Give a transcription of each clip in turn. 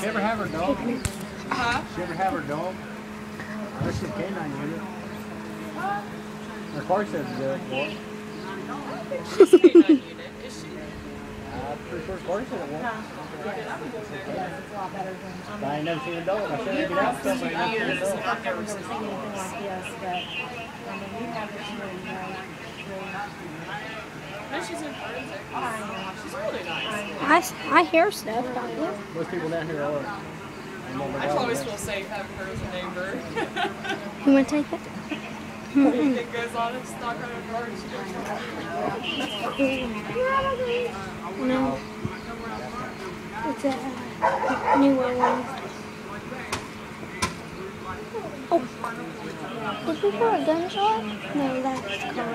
She ever have her dog? Huh? She ever have her dog? Or she's canine unit. Her car says good for it. She's canine unit, is she? I'm pretty sure car said it was. It's a lot. I ain't never seen a dog. I said I'd get out something. I ain't never Years. seen a dog. I've never seen anything like this, but, I mean, you have this really great. No, she's in forensic. I. She's really nice. I, s- I hear stuff, don't you? Most people down here are. I always feel safe having her as a neighbor. You want to take it? Anything goes on, it's knock on her door and she goes, No. It's a uh, newer one. Oh. Did we hear a gunshot? No, that's car.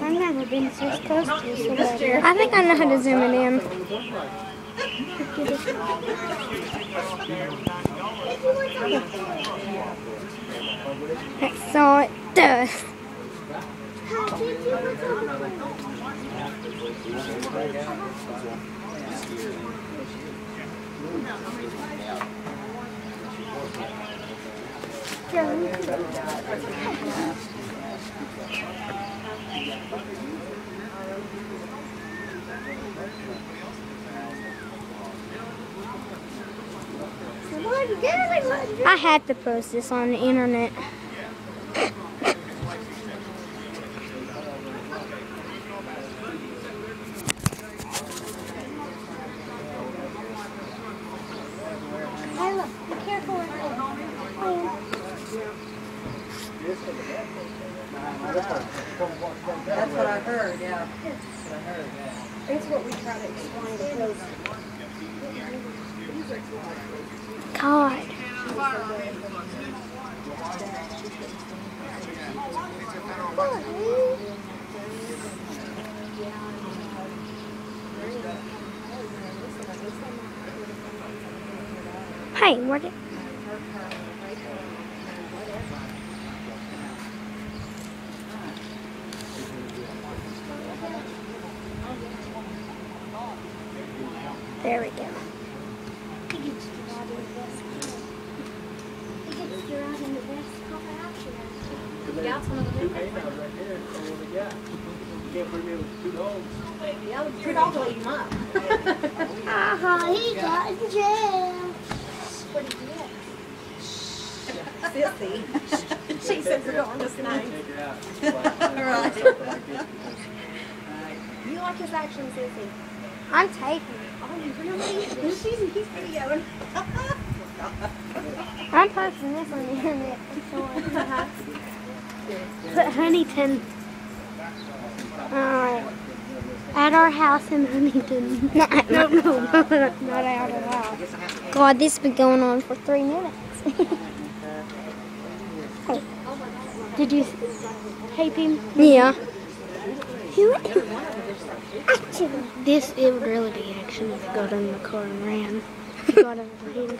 I've never been so close to. I think I know how to zoom it in. That's all it does. I had to post this on the internet. Kyla, be careful with it. That's what I heard, yeah. That's what I heard, yeah. What we try to explain because God. Hey, what? There we go. Yeah, two canines right there. That's all we got. You can't put me with two dogs. yeah, two dogs will eat them up. Uh-huh, he got in jail. Sissy. she says the darndest name. Take her out. Like, Right. something like. You like his action, Sissy? I'm taping. Oh, really? He's videoing. I'm posting this on the internet. Put Huntington. Uh, at our house in Huntington. No, no, no, not at our house. God, this has been going on for three minutes. Hey, Did you tape him? Yeah. This it would really be action if you got in the car and ran. got over here.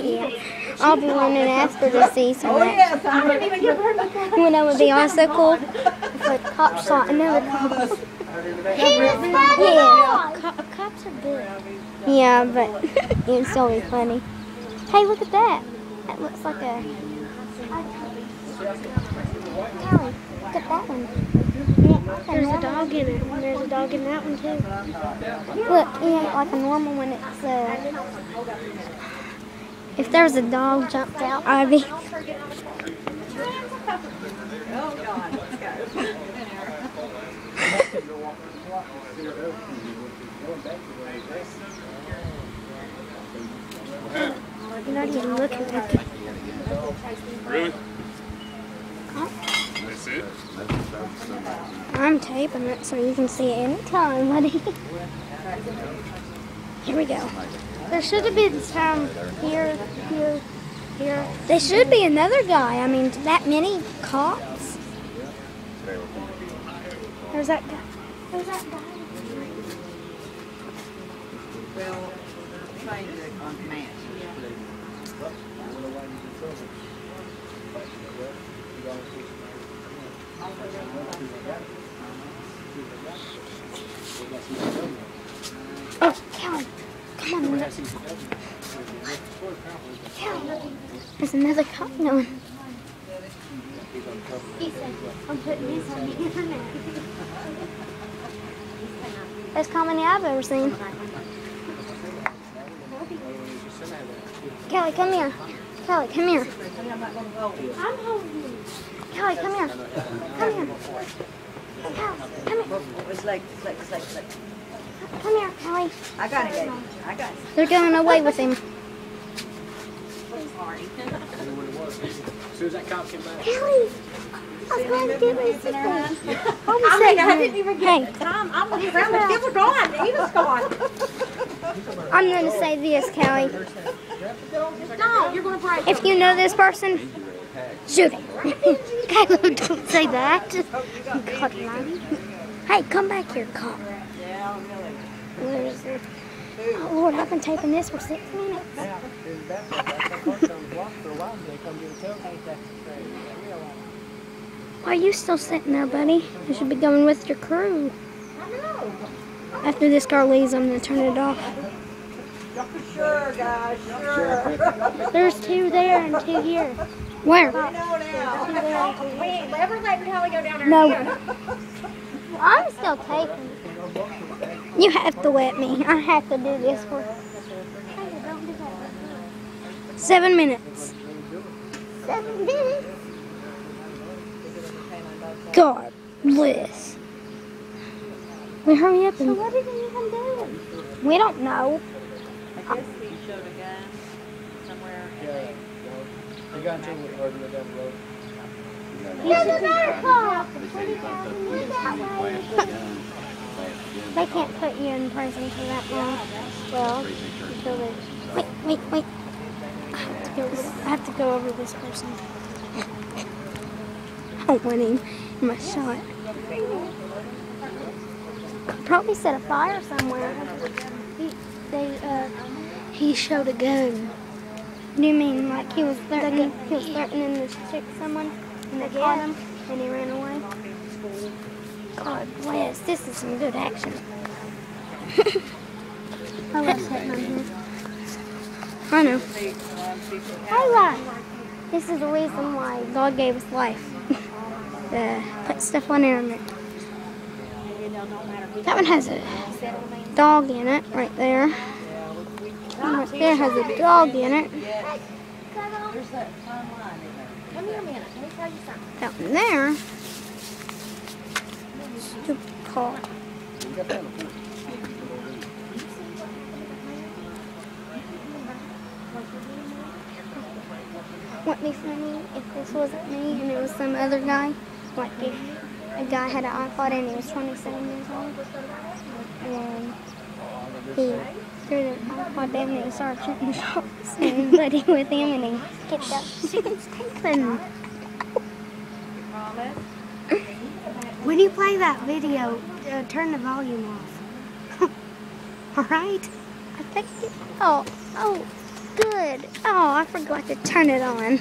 Yeah. I'll be wanting Asper to see some Oh, action. yes. I didn't even give her the You know what would be also cool? If a cop shot another cop. Yeah, co- cops are good. Yeah, but it would still be funny. Hey, look at that. That looks like a. Callie, look at that one. There's a dog in it. And There's a dog in that one too. Look, yeah, like a normal one. It's uh. If there was a dog jumped out, I'd. You're not even looking at it. Really? That's it? I'm taping it so you can see it anytime, buddy. Here we go. There should have been some here, here, here. There should be another guy. I mean, that many cops. There's that guy. There's that guy. Well, change it on match. Oh, Kelly. Come on. Kelly. There's another cop going. He said, I'm putting this on the internet. Best comedy I've ever seen. Kelly, come here. Kelly, come here. I'm. Kelly, come here. Come here. Kelly, come here. It's like, like, like, like. Come here, Kelly. I got it, baby. I got it. They're going away with him. As soon as that cop came back. Kelly, I was going to do this. in her? Oh, I mean, I didn't even Hey, get time. I looked around, the kids were gone. He was gone. I'm going to say this, Kelly. No, you're gonna break. If you know this person, shoot him. Caleb, don't say that. God, Lonnie. Hey, come back here, cop. Yeah, really. Where is it? Oh, Lord, I've been taping this for six minutes. Yeah, it was bad. That car's on the block for a while. They come to the tailgate. That's crazy. Why are you still sitting there, buddy? You should be going with your crew. After this car leaves, I'm going to turn it off. Sure, guys, sure. There's two there and two here. Where? I know now. We ain't ever let Kelly go down there. No. again. I'm still taking. You have to let me. I have to do this for seven minutes. Seven minutes. God bless. We hurry up and. what did he even do? We don't know. I guess he showed a gun somewhere. They got into it earlier down the road. He's another cop. They can't put you in prison for that long. Well, until they. Wait, wait, wait. I have to go, over this person. I don't want my shot. Probably set a fire somewhere. He, they, uh, he showed a gun. Do you mean like he was threatening? He was threatening to shoot someone, and they caught him, and he ran away. God bless. This is some good action. I love sitting on here. I know. I like. This is the reason why God gave us life. to uh, put stuff on internet. That one has a dog in it right there. One right there has a dog in it. There's that fine line in there. Come here a minute. Let me tell you something. That one there. Stupid car. Wouldn't be funny if this wasn't me and it was some other guy. Like if a guy had an iPod and he was 27 years old. And he threw the iPod down and he started and buddy with him and he kicked out six taken. When you play that video, uh, turn the volume off. All right? I think it, oh, oh, good. Oh, I forgot to turn it on.